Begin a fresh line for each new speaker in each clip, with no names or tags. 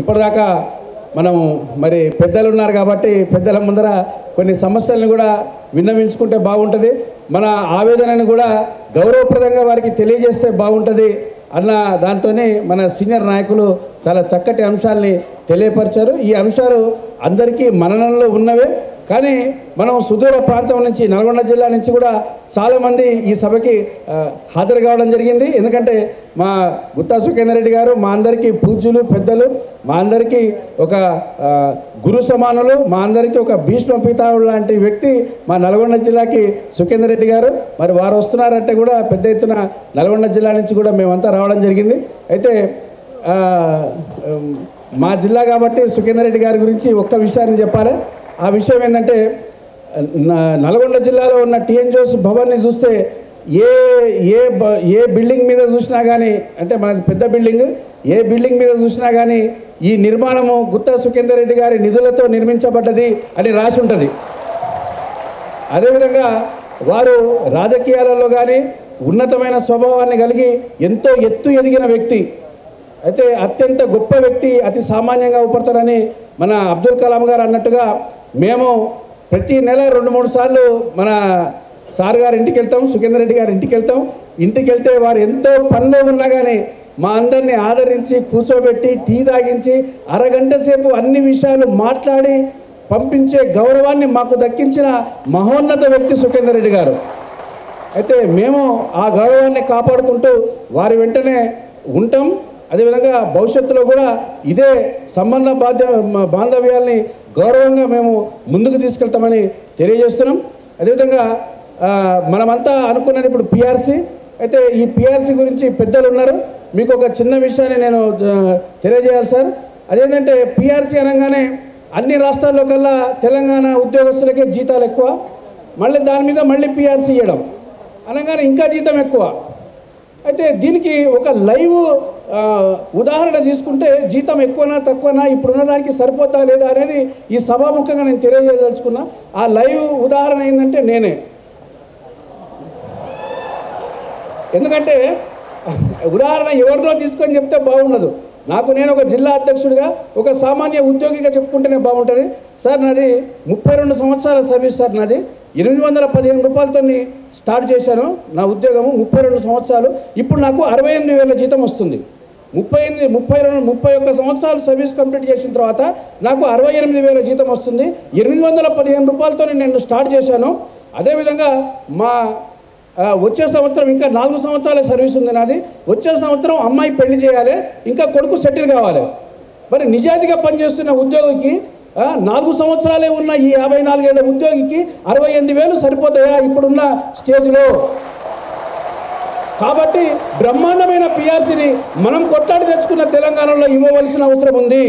ఇప్పటిదాకా మనం మరి పెద్దలు ఉన్నారు కాబట్టి పెద్దల ముందర కొన్ని సమస్యలను కూడా విన్నవించుకుంటే బాగుంటుంది. మన ఆవేదనను కూడా గౌరవప్రదంగా వారికి తెలియజేస్తే బాగుంటుంది అన్న దాంతోనే మన సీనియర్ నాయకులు చాలా చక్కటి అంశాల్ని తెలియపరిచారు. ఈ అంశాలు అందరికీ మననంలో ఉన్నవే. కానీ మనం సుదూర ప్రాంతం నుంచి నల్గొండ జిల్లా నుంచి కూడా చాలామంది ఈ సభకి హాజరు కావడం జరిగింది. ఎందుకంటే మా గుత్తా సుఖేందర్ రెడ్డి గారు మా అందరికీ పూజ్యులు పెద్దలు మా అందరికీ ఒక గురు సమానులు మా అందరికీ ఒక భీష్మ పితావుడు లాంటి వ్యక్తి మా నల్గొండ జిల్లాకి సుఖేందర్ రెడ్డి గారు. మరి వారు వస్తున్నారంటే కూడా పెద్ద ఎత్తున నల్గొండ జిల్లా నుంచి కూడా మేమంతా రావడం జరిగింది. అయితే మా జిల్లా కాబట్టి సుఖేందర్ రెడ్డి గారి గురించి ఒక్క విషయాన్ని చెప్పాలి. ఆ విషయం ఏంటంటే నల్గొండ జిల్లాలో ఉన్న టిఎన్ జోస్ భవన్ని చూస్తే ఏ ఏ బ- ఏ బిల్డింగ్ మీద చూసినా కానీ అంటే మనది పెద్ద బిల్డింగ్ ఏ బిల్డింగ్ మీద చూసినా కానీ ఈ నిర్మాణము గుత్తా సుఖేందర్ రెడ్డి గారి నిధులతో నిర్మించబడ్డది అని రాసి ఉంటుంది. అదేవిధంగా వారు రాజకీయాలలో కానీ ఉన్నతమైన స్వభావాన్ని కలిగి ఎంతో ఎత్తు ఎదిగిన వ్యక్తి. అయితే అత్యంత గొప్ప వ్యక్తి అతి సామాన్యంగా ఉపడతారని మన అబ్దుల్ కలాం గారు అన్నట్టుగా మేము ప్రతి నెల రెండు మూడు సార్లు మన సార్ గారి ఇంటికి వెళ్తాం సుఖేందర్ రెడ్డి గారి ఇంటికి వెళ్తాం. ఇంటికి వెళ్తే వారు ఎంతో పనిలో ఉన్నా కానీ మా అందరినీ ఆదరించి కూర్చోబెట్టి టీ తాగించి అరగంట సేపు అన్ని విషయాలు మాట్లాడి పంపించే గౌరవాన్ని మాకు దక్కించిన మహోన్నత వ్యక్తి సుఖేందర్ రెడ్డి గారు. అయితే మేము ఆ గౌరవాన్ని కాపాడుకుంటూ వారి వెంటనే ఉంటాం. అదేవిధంగా భవిష్యత్తులో కూడా ఇదే సంబంధ బాధ్య బాంధవ్యాల్ని గౌరవంగా మేము ముందుకు తీసుకెళ్తామని తెలియజేస్తున్నాం. అదేవిధంగా మనమంతా అనుకున్నది ఇప్పుడు పిఆర్సీ అయితే ఈ పిఆర్సీ గురించి పెద్దలు ఉన్నారు. మీకు ఒక చిన్న విషయాన్ని నేను తెలియజేయాలి సార్. అదేంటంటే పిఆర్సీ అనగానే అన్ని రాష్ట్రాల్లో కల్లా తెలంగాణ ఉద్యోగస్తులకే జీతాలు ఎక్కువ. మళ్ళీ దాని మీద మళ్ళీ పిఆర్సీ ఇవ్వడం అనగానే ఇంకా జీతం ఎక్కువ. అయితే దీనికి ఒక లైవ్ ఉదాహరణ తీసుకుంటే జీతం ఎక్కువనా తక్కువనా ఇప్పుడున్న దానికి సరిపోతా లేదా అనేది ఈ సభాముఖంగా నేను తెలియజేయదలుచుకున్నా. ఆ లైవ్ ఉదాహరణ ఏంటంటే నేనే. ఎందుకంటే ఉదాహరణ ఎవరినో తీసుకొని చెప్తే బాగుండదు. నాకు నేను ఒక జిల్లా అధ్యక్షుడిగా ఒక సామాన్య ఉద్యోగిగా చెప్పుకుంటేనే బాగుంటుంది. సార్ నాది ముప్పై రెండు సంవత్సరాల సర్వీస్ సార్ నాది. ఎనిమిది వందల పదిహేను రూపాయలతో స్టార్ట్ చేశాను. నా ఉద్యోగము ముప్పై రెండు సంవత్సరాలు. ఇప్పుడు నాకు అరవై ఎనిమిది వేల జీతం వస్తుంది. ముప్పై ఎనిమిది ముప్పై రెండు ముప్పై ఒక్క సంవత్సరాలు సర్వీస్ కంప్లీట్ చేసిన తర్వాత నాకు అరవై ఎనిమిది వేల జీతం వస్తుంది. ఎనిమిది వందల పదిహేను రూపాయలతో నేను స్టార్ట్ చేశాను. అదేవిధంగా మా వచ్చే సంవత్సరం ఇంకా నాలుగు సంవత్సరాల సర్వీస్ ఉంది నాది. వచ్చే సంవత్సరం అమ్మాయి పెళ్ళి చేయాలి. ఇంకా కొడుకు సెటిల్ కావాలి. మరి నిజాయితీగా పనిచేస్తున్న ఉద్యోగికి నాలుగు సంవత్సరాలే ఉన్న ఈ యాభై నాలుగేళ్ళ ఉద్యోగికి అరవై ఎనిమిది వేలు సరిపోతాయా ఇప్పుడున్న స్టేజ్లో? కాబట్టి బ్రహ్మాండమైన పిఆర్సీని మనం కొట్లాడి తెచ్చుకున్న తెలంగాణలో ఇవ్వవలసిన అవసరం ఉంది.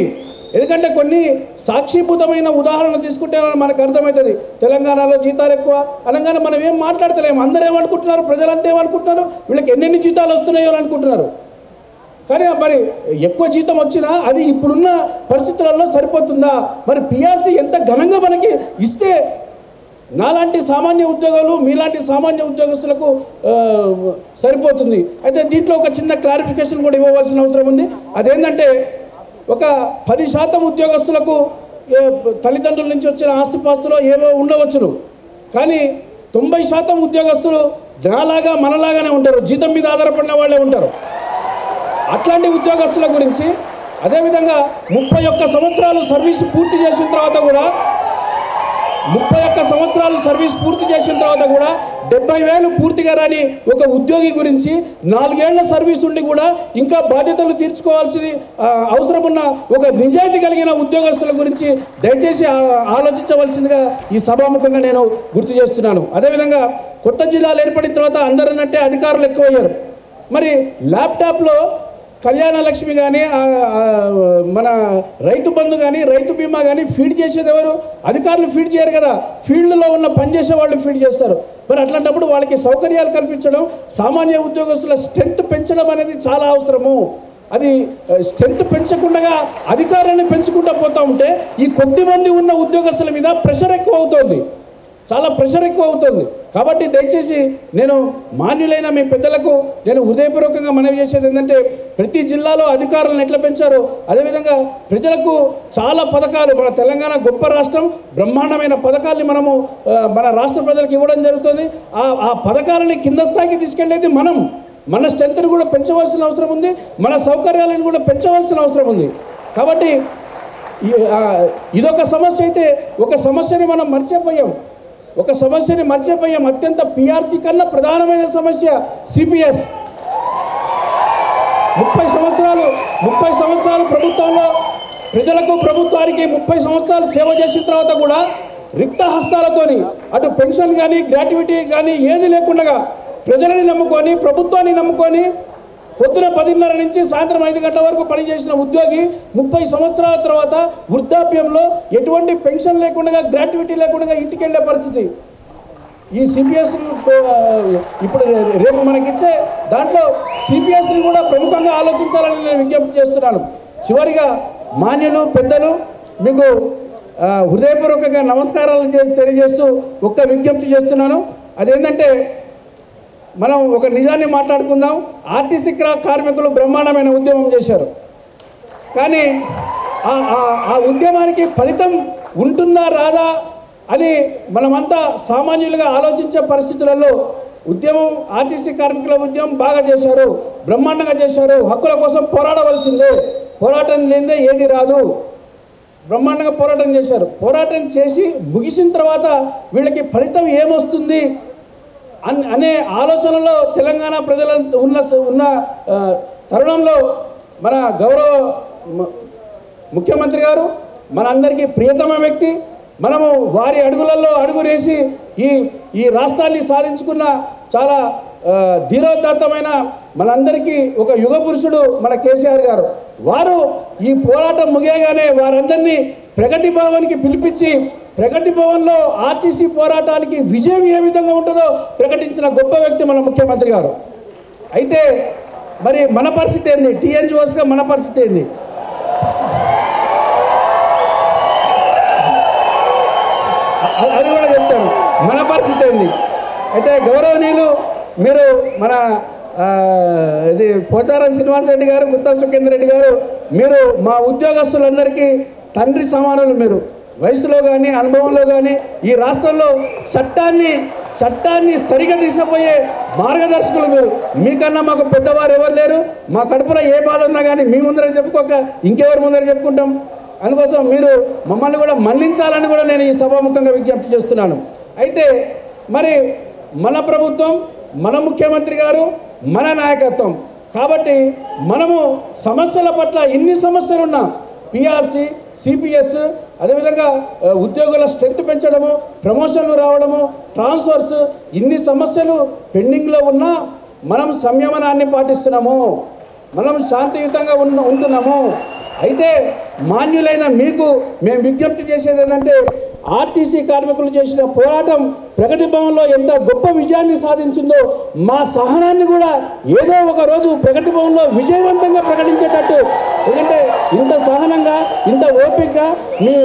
ఎందుకంటే కొన్ని సాక్షిభూతమైన ఉదాహరణలు తీసుకుంటే మనకు అర్థమవుతుంది తెలంగాణలో జీతాలు ఎక్కువ. అనగానే మనం ఏం మాట్లాడతలేము అందరూ ఏమనుకుంటున్నారు? ప్రజలంతా ఏమనుకుంటున్నారు? వీళ్ళకి ఎన్నెన్ని జీతాలు వస్తున్నాయో అనుకుంటున్నారు. కానీ మరి ఎక్కువ జీతం వచ్చినా అది ఇప్పుడున్న పరిస్థితులలో సరిపోతుందా? మరి పిఆర్సీ ఎంత ఘనంగా మనకి ఇస్తే నాలాంటి సామాన్య ఉద్యోగాలు మీలాంటి సామాన్య ఉద్యోగస్తులకు సరిపోతుంది. అయితే దీంట్లో ఒక చిన్న క్లారిఫికేషన్ కూడా ఇవ్వవలసిన అవసరం ఉంది. అదేంటంటే ఒక పది శాతం ఉద్యోగస్తులకు తల్లిదండ్రుల నుంచి వచ్చిన ఆస్తిపాస్తులో ఏవో ఉండవచ్చును. కానీ తొంభై శాతం ఉద్యోగస్తులు నాలాగా మనలాగానే ఉంటారు. జీతం మీద ఆధారపడిన వాళ్ళే ఉంటారు. అట్లాంటి ఉద్యోగస్తుల గురించి అదేవిధంగా ముప్పై ఒక్క సంవత్సరాలు సర్వీస్ పూర్తి చేసిన తర్వాత కూడా ముప్పై ఒక్క సంవత్సరాలు సర్వీస్ పూర్తి చేసిన తర్వాత కూడా డెబ్బై వేలు పూర్తిగా రాని ఒక ఉద్యోగి గురించి నాలుగేళ్ళ సర్వీస్ ఉండి కూడా ఇంకా బాధ్యతలు తీర్చుకోవాల్సిన అవసరం ఉన్న ఒక నిజాయితీ కలిగిన ఉద్యోగస్తుల గురించి దయచేసి ఆలోచించవలసిందిగా ఈ సభాముఖంగా నేను గుర్తు చేస్తున్నాను. అదేవిధంగా కొత్త జిల్లాలు ఏర్పడిన తర్వాత అందరినట్టే అధికారులు ఎక్కువయ్యారు. మరి ల్యాప్టాప్లో కళ్యాణ లక్ష్మి కానీ మన రైతు బంధు కానీ రైతు బీమా కానీ ఫీడ్ చేసేది ఎవరు? అధికారులు ఫీడ్ చేయరు కదా. ఫీల్డ్లో ఉన్న పనిచేసే వాళ్ళు ఫీడ్ చేస్తారు. మరి అట్లాంటప్పుడు వాళ్ళకి సౌకర్యాలు కల్పించడం సామాన్య ఉద్యోగస్తుల స్ట్రెంత్ పెంచడం అనేది చాలా అవసరము. అది స్ట్రెంత్ పెంచకుండా అధికారాన్ని పెంచుకుంటూ పోతూ ఉంటే ఈ కొద్ది మంది ఉన్న ఉద్యోగస్తుల మీద ప్రెషర్ ఎక్కువ అవుతుంది. చాలా ప్రెషర్ ఎక్కువ అవుతుంది. కాబట్టి దయచేసి నేను మాన్యులైన మీ పెద్దలకు నేను హృదయపూర్వకంగా మనవి చేసేది ఏంటంటే ప్రతి జిల్లాలో అధికారులను ఎట్లా పెంచారో అదేవిధంగా ప్రజలకు చాలా పథకాలు మన తెలంగాణ గొప్ప రాష్ట్రం బ్రహ్మాండమైన పథకాల్ని మనము మన రాష్ట్ర ప్రజలకు ఇవ్వడం జరుగుతుంది. ఆ ఆ పథకాలని కింద స్థాయికి తీసుకెళ్ళేది మనం. మన స్ట్రెంత్ని కూడా పెంచవలసిన అవసరం ఉంది మన సౌకర్యాలను కూడా పెంచవలసిన అవసరం ఉంది. కాబట్టి ఇదొక సమస్య అయితే ఒక సమస్యని మనం మర్చిపోయాం. ఒక సమస్యని మర్చిపోయాం. అత్యంత పిఆర్సీ కన్నా ప్రధానమైన సమస్య సిపిఎస్ ముప్పై సంవత్సరాలు ముప్పై సంవత్సరాలు ప్రభుత్వంలో ప్రజలకు ప్రభుత్వానికి ముప్పై సంవత్సరాలు సేవ చేసిన తర్వాత కూడా రిక్త హస్తాలతోని అటు పెన్షన్ కానీ గ్రాట్యుటీ కానీ ఏది లేకుండా ప్రజలని నమ్ముకొని ప్రభుత్వాన్ని నమ్ముకొని పొద్దున పదిన్నర నుంచి సాయంత్రం ఐదు గంటల వరకు పనిచేసిన ఉద్యోగి ముప్పై సంవత్సరాల తర్వాత వృద్ధాప్యంలో ఎటువంటి పెన్షన్ లేకుండా గ్రాట్యుటీ లేకుండా ఇంటికి వెళ్ళే పరిస్థితి. ఈ సిపిఎస్ ఇప్పుడు రేపు మనకిచ్చే దాంట్లో సిపిఎస్ని కూడా ప్రముఖంగా ఆలోచించాలని నేను విజ్ఞప్తి చేస్తున్నాను. చివరిగా మాన్యులు పెద్దలు మీకు హృదయపూర్వకంగా నమస్కారాలు తెలియజేస్తూ ఒక్క విజ్ఞప్తి చేస్తున్నాను. అదేంటంటే మనం ఒక నిజాన్ని మాట్లాడుకుందాం. ఆర్టీసీ కార్మికులు బ్రహ్మాండమైన ఉద్యమం చేశారు. కానీ ఆ- ఆ- ఆ ఉద్యమానికి ఫలితం ఉంటుందా రాదా అని మనమంతా సామాన్యులుగా ఆలోచించే పరిస్థితులలో ఉద్యమం ఆర్టీసీ కార్మికుల ఉద్యమం బాగా చేశారు బ్రహ్మాండంగా చేశారు. హక్కుల కోసం పోరాడవలసిందే. పోరాటం లేదే ఏది రాదు. బ్రహ్మాండంగా పోరాటం చేశారు. పోరాటం చేసి ముగిసిన తర్వాత వీళ్ళకి ఫలితం ఏమొస్తుంది? అన్ అనే ఆలోచనలో తెలంగాణ ప్రజల ఉన్న ఉన్న తరుణంలో మన గౌరవ ముఖ్యమంత్రి గారు మనందరికీ ప్రియతమ వ్యక్తి మనము వారి అడుగులలో అడుగునేసి ఈ ఈ రాష్ట్రాన్ని సాధించుకున్న చాలా ధీరోదాత్తమైన మనందరికీ ఒక యుగ పురుషుడు మన కేసీఆర్ గారు. వారు ఈ పోరాటం ముగియగానే వారందరినీ ప్రగతి భవన్కి పిలిపించి ప్రగతి భవన్లో ఆర్టీసీ పోరాటానికి విజయం ఏ విధంగా ఉంటుందో ప్రకటించిన గొప్ప వ్యక్తి మన ముఖ్యమంత్రి గారు. అయితే మరి మన పరిస్థితి ఏంది? టీఎన్జిఓస్గా మన పరిస్థితి ఏంది? అది కూడా చెప్తాను మన పరిస్థితి ఏంది? అయితే గౌరవనీయులు మీరు మన ఇది పోచారం శ్రీనివాసరెడ్డి గారు గుత్తా సుఖేందర్ రెడ్డి గారు మీరు మా ఉద్యోగస్తులందరికీ తండ్రి సమానులు మీరు. వయసులో కానీ అనుభవంలో కానీ ఈ రాష్ట్రంలో చట్టాన్ని చట్టాన్ని సరిగా తీసుకుపోయే మార్గదర్శకులు మీరు. మీకన్నా మాకు పెద్దవారు ఎవరు లేరు? మా కడుపులో ఏ బాధ ఉన్నా కానీ మీ ముందర చెప్పుకోక ఇంకెవరి ముందర చెప్పుకుంటాం. అందుకోసం మీరు మమ్మల్ని కూడా మన్నించాలని కూడా నేను ఈ సభాముఖంగా విజ్ఞప్తి చేస్తున్నాను. అయితే మరి మన ప్రభుత్వం మన ముఖ్యమంత్రి గారు మన నాయకత్వం. కాబట్టి మనము సమస్యల పట్ల ఎన్ని సమస్యలు ఉన్నా పిఆర్సి సిపిఎస్ అదేవిధంగా ఉద్యోగుల స్ట్రెంత్ పెంచడము ప్రమోషన్లు రావడము ట్రాన్స్ఫర్స్ ఇన్ని సమస్యలు పెండింగ్లో ఉన్నా మనం సంయమనాన్ని పాటిస్తున్నాము. మనం శాంతియుతంగా ఉన్న ఉంటున్నాము. అయితే మాన్యులైన మీకు మేము విజ్ఞప్తి చేసేది ఏంటంటే ఆర్టీసీ కార్మికులు చేసిన పోరాటం ప్రగతి భవన్లో ఎంత గొప్ప విజయాన్ని సాధించిందో మా సహనాన్ని కూడా ఏదో ఒక రోజు ప్రగతి భవన్లో విజయవంతంగా ప్రకటించేటట్టు. ఎందుకంటే ఇంత సహనంగా ఇంత ఓపికగా మీ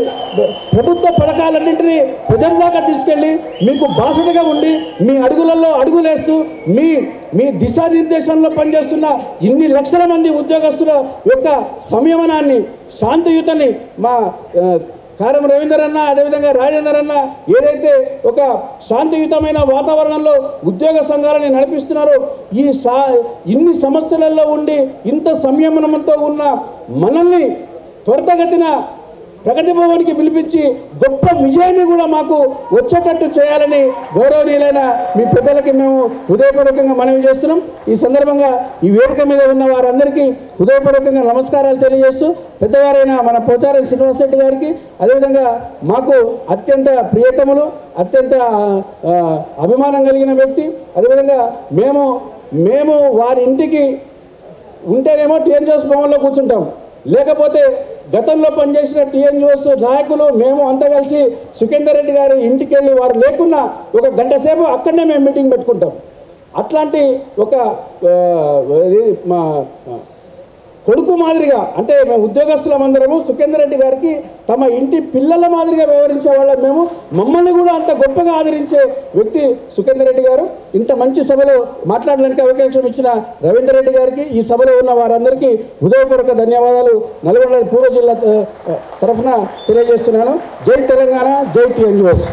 ప్రభుత్వ పథకాలన్నింటినీ ప్రజల్లాగా తీసుకెళ్ళి మీకు బాసటగా ఉండి మీ అడుగులలో అడుగులేస్తూ మీ మీ దిశానిర్దేశంలో పనిచేస్తున్న ఇన్ని లక్షల మంది ఉద్యోగస్తుల యొక్క సంయమనాన్ని శాంతియుతని మా కారం రవీందర్ అన్న అదేవిధంగా రాజేందర్ అన్న ఏదైతే ఒక శాంతియుతమైన వాతావరణంలో ఉద్యోగ సంఘాలని నడిపిస్తున్నారో ఈ సా ఇన్ని సమస్యలలో ఉండి ఇంత సంయమనంతో ఉన్న మనల్ని త్వరితగతిన ప్రగతి భవన్కి పిలిపించి గొప్ప విజయాన్ని కూడా మాకు వచ్చేటట్టు చేయాలని గౌరవనీయులైన మీ పెద్దలకి మేము హృదయపూర్వకంగా మనవి చేస్తున్నాం. ఈ సందర్భంగా ఈ వేదిక మీద ఉన్న వారందరికీ హృదయపూర్వకంగా నమస్కారాలు తెలియజేస్తూ పెద్దవారైన మన పోచారం శ్రీనివాస రెడ్డి గారికి అదేవిధంగా మాకు అత్యంత ప్రియతములు అత్యంత అభిమానం కలిగిన వ్యక్తి అదేవిధంగా మేము మేము వారి ఇంటికి ఉంటేనేమో టీఎన్జిఓస్ భవన్లో కూర్చుంటాం. లేకపోతే గతంలో పనిచేసిన టీఎన్జిఓస్ నాయకులు మేము అంతా కలిసి సుఖేందర్ రెడ్డి గారి ఇంటికి వెళ్ళి వారు లేకున్నా ఒక గంట సేపు అక్కడనే మేము మీటింగ్ పెట్టుకుంటాం. అట్లాంటి ఒక ఇది మా కొడుకు మాదిరిగా అంటే మేము ఉద్యోగస్తులమందరము సుఖేందర్ రెడ్డి గారికి తమ ఇంటి పిల్లల మాదిరిగా వ్యవహరించే వాళ్ళం మేము. మమ్మల్ని కూడా అంత గొప్పగా ఆదరించే వ్యక్తి సుఖేందర్ రెడ్డి గారు. ఇంత మంచి సభలో మాట్లాడడానికి అవకాశం ఇచ్చిన రవీందర్ రెడ్డి గారికి ఈ సభలో ఉన్న వారందరికీ హృదయపూర్వక ధన్యవాదాలు. నల్గొండ పూర్వ జిల్లా తరఫున తెలియజేస్తున్నాను. జై తెలంగాణ జై TNGOs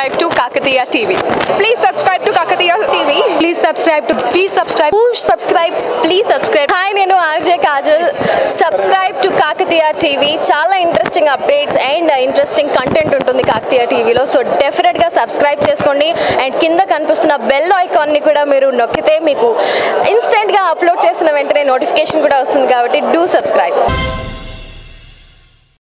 subscribe to Kakatiya TV.
Please subscribe to Kakatiya TV. Please subscribe to. Please subscribe.
Subscribe subscribe. Please subscribe. Hi నేను RJ Kajal subscribe to Kakatiya TV చాలా interesting updates and interesting content ఉంటుంది కాకతీయ టీవీలో so డెఫినెట్గా subscribe చేసుకోండి and కింద కనిపిస్తున్న bell ఐకాన్ని కూడా మీరు నొక్కితే మీకు ఇన్స్టెంట్గా అప్లోడ్ చేసిన వెంటనే నోటిఫికేషన్ కూడా వస్తుంది కాబట్టి డూ సబ్స్క్రైబ్